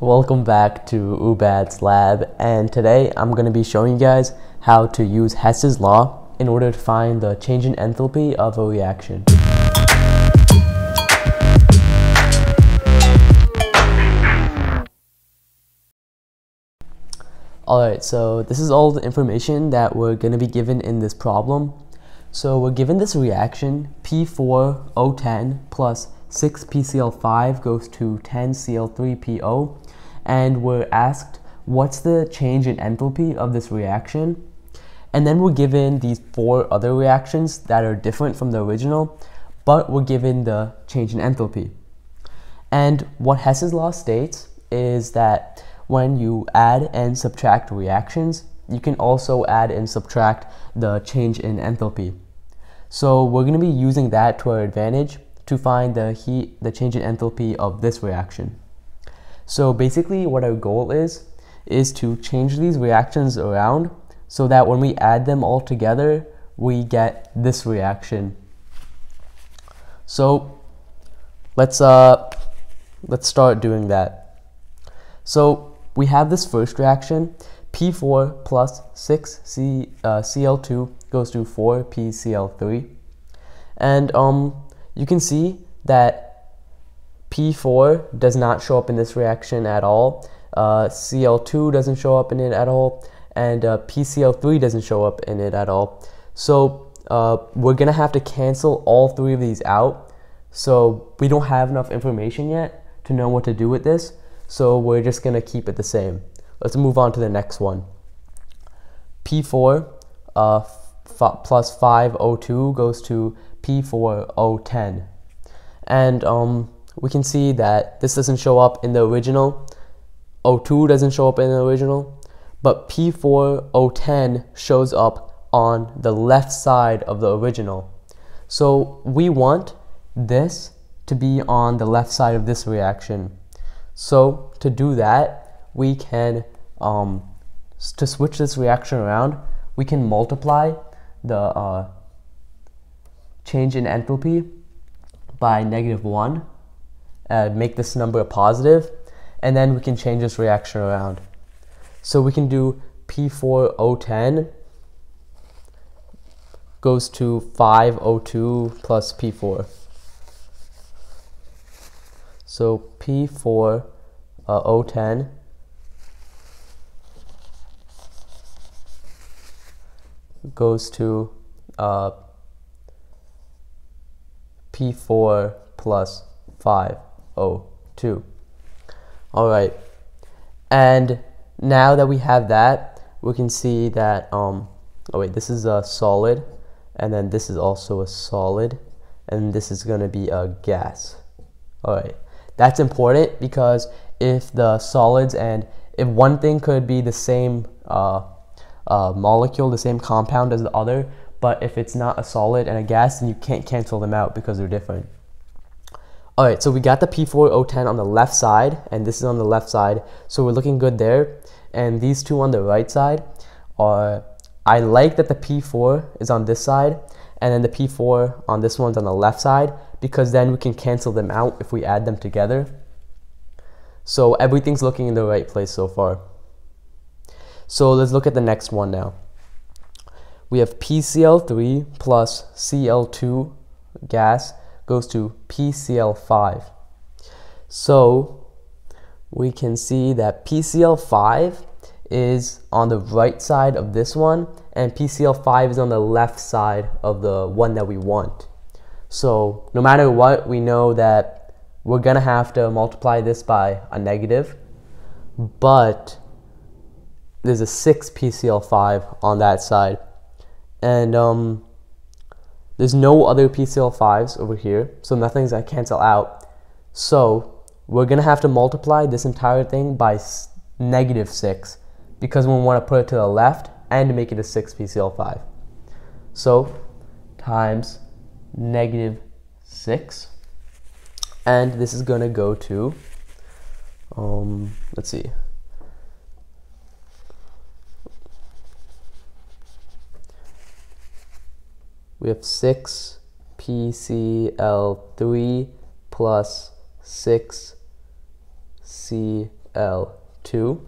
Welcome back to Ubaid's lab and today I'm going to be showing you guys how to use Hess's law in order to find the change in enthalpy of a reaction. Alright, so this is all the information that we're going to be given in this problem. So we're given this reaction, P4O10 plus 6PCl5 goes to 10Cl3PO, and we're asked what's the change in enthalpy of this reaction. And then we're given these four other reactions that are different from the original, but we're given the change in enthalpy. And what Hess's law states is that when you add and subtract reactions, you can also add and subtract the change in enthalpy. So we're going to be using that to our advantage to find the heat, the change in enthalpy of this reaction. So basically what our goal is, is to change these reactions around so that when we add them all together, we get this reaction. So let's, uh, let's start doing that. So we have this first reaction, P4 plus 6 uh, Cl2 goes to 4 PCl3. And um, you can see that P4 does not show up in this reaction at all. Uh, Cl2 doesn't show up in it at all. And uh, PCl3 doesn't show up in it at all. So uh, we're going to have to cancel all three of these out. So we don't have enough information yet to know what to do with this. So we're just going to keep it the same. Let's move on to the next one. P4 uh, plus 5O2 goes to P4O10. And um, we can see that this doesn't show up in the original. O2 doesn't show up in the original. But P4O10 shows up on the left side of the original. So we want this to be on the left side of this reaction. So to do that, we can, um, to switch this reaction around, we can multiply the uh, change in enthalpy by negative 1, uh, make this number a positive, and then we can change this reaction around. So we can do P4O10 goes to 5O2 plus P4. So P4 uh, O10 goes to uh, P4 plus 5O2. All right, and now that we have that, we can see that, um, oh wait, this is a solid, and then this is also a solid, and this is going to be a gas. All right. That's important because if the solids and if one thing could be the same uh, uh, molecule, the same compound as the other, but if it's not a solid and a gas, then you can't cancel them out because they're different. All right, so we got the P4O10 on the left side, and this is on the left side, so we're looking good there. And these two on the right side are, I like that the P4 is on this side, and then the P4 on this one's on the left side because then we can cancel them out if we add them together. So everything's looking in the right place so far. So let's look at the next one now. We have PCl3 plus Cl2 gas goes to PCl5. So we can see that PCl5 is on the right side of this one and PCl5 is on the left side of the one that we want. So no matter what, we know that we're gonna have to multiply this by a negative, but there's a 6 PCl5 on that side. And um, there's no other PCl5s over here, so nothing's gonna cancel out. So we're gonna have to multiply this entire thing by negative 6 because we want to put it to the left and make it a 6 PCl5. So times negative 6 and this is to go to um, let's see we have 6 PCl3 plus 6 Cl2 Cl2.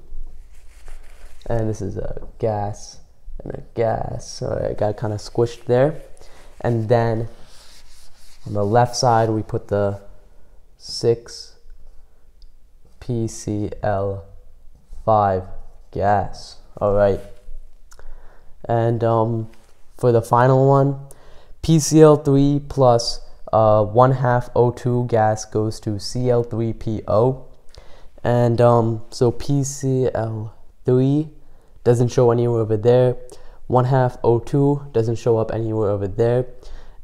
And this is a gas and a gas. So it got kind of squished there. And then on the left side, we put the 6 PCl5 gas. All right. And um, for the final one, PCl3 plus uh, 1 half O2 gas goes to Cl3PO. And um, so PCl3 doesn't show anywhere over there. 1 half O2 doesn't show up anywhere over there.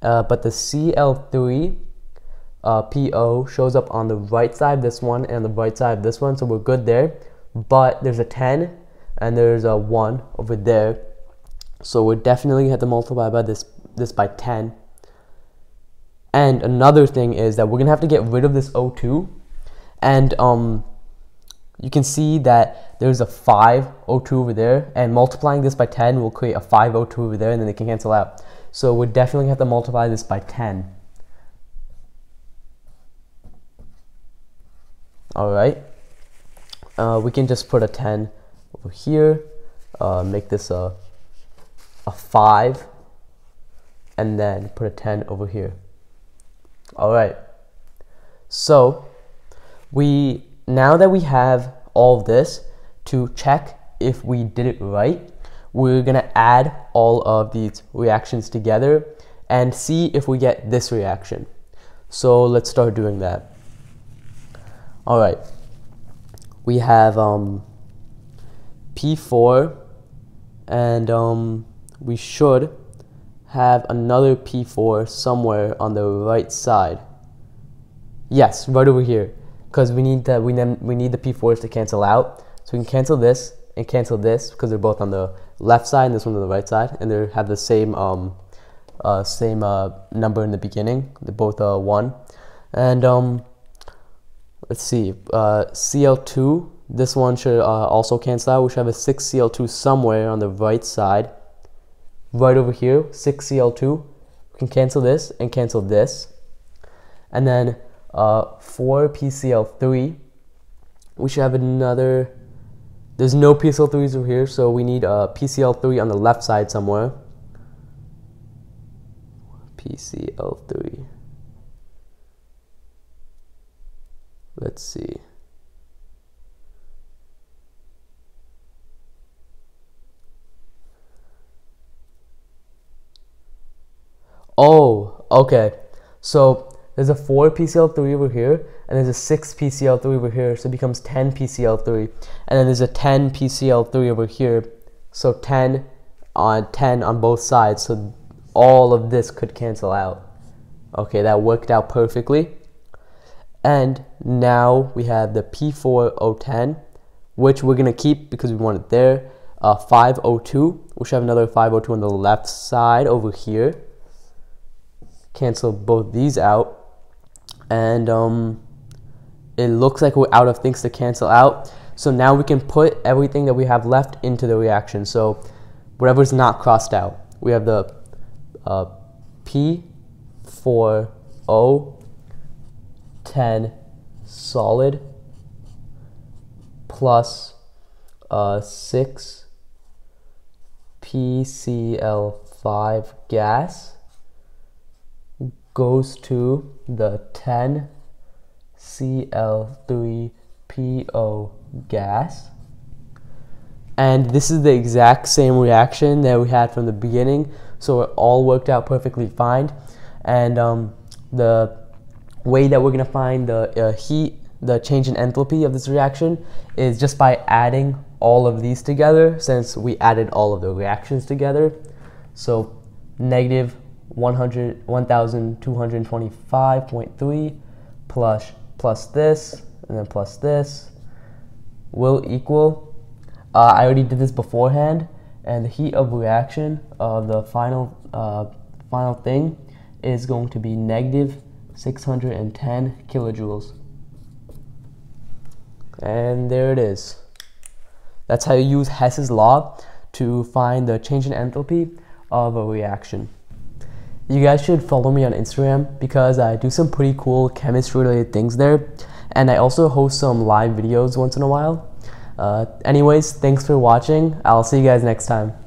Uh, but the Cl3 uh, PO shows up on the right side of this one and the right side of this one, so we're good there. But there's a 10 and there's a 1 over there. So we definitely have to multiply by this this by 10. And another thing is that we're gonna have to get rid of this O2. And um, you can see that there's a 5 O2 over there, and multiplying this by 10 will create a 5 O2 over there, and then they can cancel out. So we definitely have to multiply this by 10. All right. Uh, we can just put a 10 over here, uh, make this a, a 5, and then put a 10 over here. All right. So we now that we have all of this to check if we did it right, we're gonna add all of these reactions together and see if we get this reaction. So let's start doing that. All right, we have um, P4 and um, we should have another P4 somewhere on the right side. Yes, right over here, because we need that we we need the P4s to cancel out. So we can cancel this and cancel this because they're both on the left side and this one on the right side, and they have the same um, uh, same uh, number in the beginning. They're both uh, one, and um, let's see, uh, CL2. This one should uh, also cancel out. We should have a six CL2 somewhere on the right side right over here, 6Cl2. We can cancel this and cancel this. And then uh, 4PCl3. We should have another, there's no PCl3s over here, so we need a uh, PCl3 on the left side somewhere. PCl3. Let's see. Oh, okay. So there's a 4 PCl3 over here, and there's a 6 PCl3 over here, so it becomes 10 PCl3. And then there's a 10 PCl3 over here, so 10 on 10 on both sides, so all of this could cancel out. Okay, that worked out perfectly. And now we have the P4O10, which we're going to keep because we want it there. Uh, 5O2, we should have another 5O2 on the left side over here cancel both these out. And um, it looks like we're out of things to cancel out. So now we can put everything that we have left into the reaction. So whatever's not crossed out. We have the uh, P4O10 solid plus uh, 6 PCl5 gas goes to the 10 Cl3PO gas. And this is the exact same reaction that we had from the beginning. So it all worked out perfectly fine. And um, the way that we're going to find the uh, heat, the change in enthalpy of this reaction is just by adding all of these together since we added all of the reactions together. So negative 1225.3 plus plus this and then plus this will equal uh, I already did this beforehand and the heat of reaction of the final uh, final thing is going to be negative 610 kilojoules. And there it is. That's how you use Hess's law to find the change in enthalpy of a reaction you guys should follow me on Instagram because I do some pretty cool chemistry related things there. and I also host some live videos once in a while. Uh, anyways, thanks for watching. I'll see you guys next time.